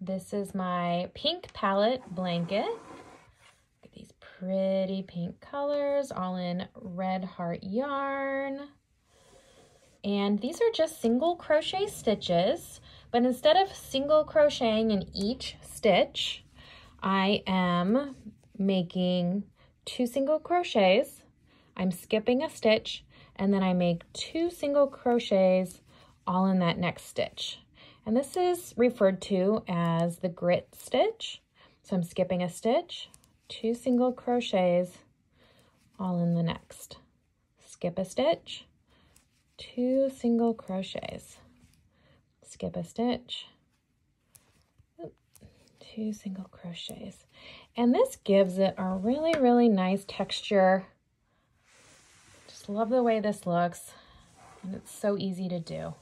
This is my pink palette blanket. Look at these pretty pink colors, all in red heart yarn. And these are just single crochet stitches, but instead of single crocheting in each stitch, I am making two single crochets, I'm skipping a stitch, and then I make two single crochets all in that next stitch. And this is referred to as the grit stitch. So I'm skipping a stitch, two single crochets, all in the next. Skip a stitch, two single crochets, skip a stitch, two single crochets. And this gives it a really, really nice texture. Just love the way this looks. And it's so easy to do.